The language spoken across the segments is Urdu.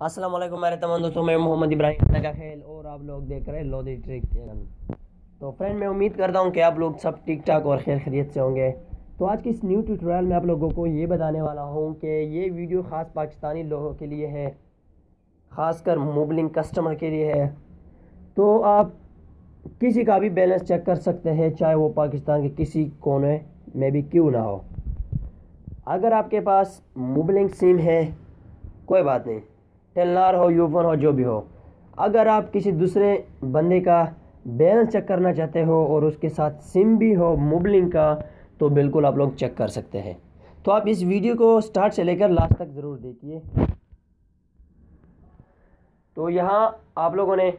السلام علیکم میرے تمام دوستوں، میں محمد ابراہیم کا خیل اور آپ لوگ دیکھ رہے ہیں لودی ٹرک چینل۔ تو فرینڈ، میں امید کرتا ہوں کہ آپ لوگ سب ٹھیک ٹھاک اور خیر خیریت سے ہوں گے۔ تو آج کی اس نیو ٹیوٹوریل میں آپ لوگوں کو یہ بتانے والا ہوں کہ یہ ویڈیو خاص پاکستانی لوگوں کے لیے ہے، خاص کر موبلنگ کسٹمر کے لیے ہے۔ تو آپ کسی کا بھی بیلنس چیک کر سکتے ہیں، چاہے وہ پاکستان کے کسی کونے میں بھی کیوں نہ ہو۔ اگر آپ کے پاس موبلنگ سم ہے، کوئی بات نہیں۔ ٹیلنار ہو یوفن ہو، جو بھی ہو۔ اگر آپ کسی دوسرے بندے کا بیلنس چیک کرنا چاہتے ہو اور اس کے ساتھ سم بھی ہو، موبلنگ کا، تو بالکل آپ لوگ چیک کر سکتے ہیں۔ تو آپ اس ویڈیو کو سٹارٹ سے لے کر لاسٹ تک ضرور دیکھیے۔ تو یہاں آپ لوگوں نے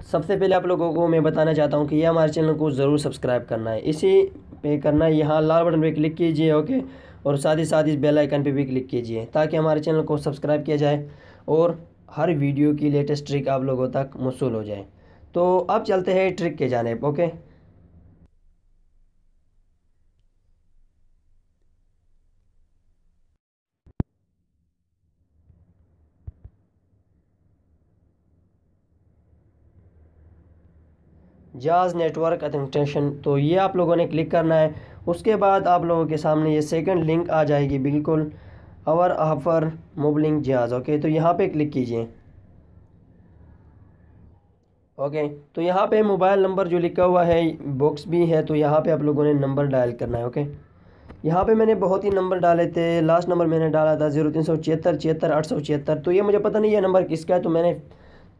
سب سے پہلے آپ لوگوں کو میں بتانا چاہتا ہوں کہ یہ ہمارے چینل کو ضرور سبسکرائب کرنا ہے۔ اسی پہ کرنا ہے۔ یہاں لال بٹن پہ کلک کیجیے اوکے اور ساتھ ہی ساتھ اس بیل آئیکن پہ بھی کلک کیجیے تاکہ ہمارے چینل کو سبسکرائب کیا جائے اور ہر ویڈیو کی لیٹسٹ ٹرک آپ لوگوں تک موصول ہو جائے۔ تو اب چلتے ہیں ٹرک کے جانب، okay? Jazz network attention, تو یہ آپ لوگوں نے کلک کرنا ہے۔ اس کے بعد آپ لوگوں کے سامنے یہ سیکنڈ لنک آ جائے گی، بالکل۔ اور آفر موبلنگ جہاز اوکے تو یہاں پہ کلک کیجیے۔ اوکے تو یہاں پہ موبائل نمبر جو لکھا ہوا ہے باکس بھی ہے، تو یہاں پہ آپ لوگوں نے نمبر ڈائل کرنا ہے اوکے یہاں پہ میں نے بہت ہی نمبر ڈالے تھے۔ لاسٹ نمبر میں نے ڈالا تھا زیرو تین سو چھہتر چھہتر آٹھ سو چھہتر۔ تو یہ مجھے پتہ نہیں یہ نمبر کس کا ہے، تو میں نے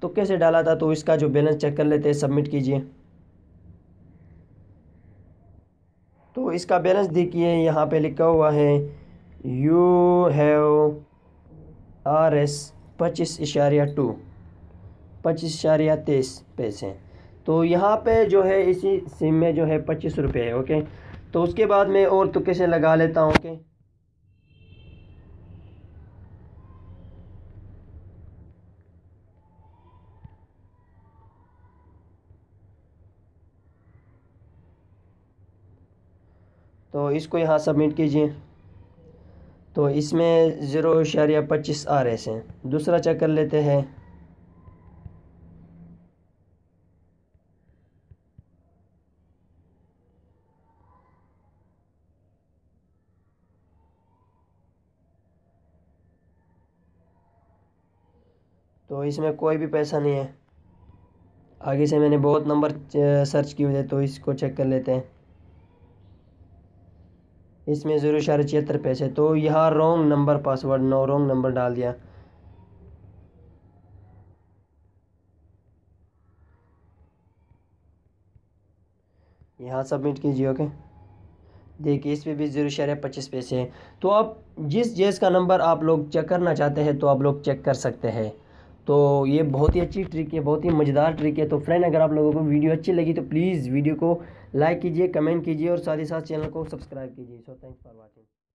تو کیسے ڈالا تھا، تو اس کا جو بیلنس چیک کر لیتے سبمٹ کیجیے۔ تو اس کا بیلنس دیکھیے، یہاں پہ لکھا ہوا ہے یو ہیو آر ایس پچیس اشاریہ ٹو پچیس اشاریہ تیس پیسے۔ تو یہاں پہ جو ہے، اسی سم میں جو ہے پچیس روپے ہے اوکے تو اس کے بعد میں اور تو کیسے لگا لیتا ہوں اوکے تو اس کو یہاں سبمٹ کیجیے۔ تو اس میں زیرو اشاریہ پچیس آ رہے ہیں۔ دوسرا چیک کر لیتے ہیں۔ تو اس میں کوئی بھی پیسہ نہیں ہے۔ آگے سے میں نے بہت نمبر سرچ کی ہوئے تو اس کو چیک کر لیتے ہیں۔ اس میں زیرو اشارہ چھہتر پیسے، تو یہاں wrong number password, no wrong number ڈال دیا۔ یہاں سبمٹ کیجیے، اوکے؟ دیکھیے، اس پہ بھی زیرو اشارہ پچیس پیسے ہیں۔ تو آپ جس جیس کا نمبر آپ لوگ چیک کرنا چاہتے ہیں، تو آپ لوگ چیک کر سکتے ہیں۔ تو یہ بہت ہی اچھی ٹرک ہے، بہت ہی مزیدار ٹرک ہے۔ تو فرینڈ، اگر آپ لوگوں کو ویڈیو اچھی لگی تو پلیز ویڈیو کو لائک کیجیے، کمنٹ کیجیے اور ساتھ ہی ساتھ چینل کو سبسکرائب کیجیے۔ سو تھینکس فار واچنگ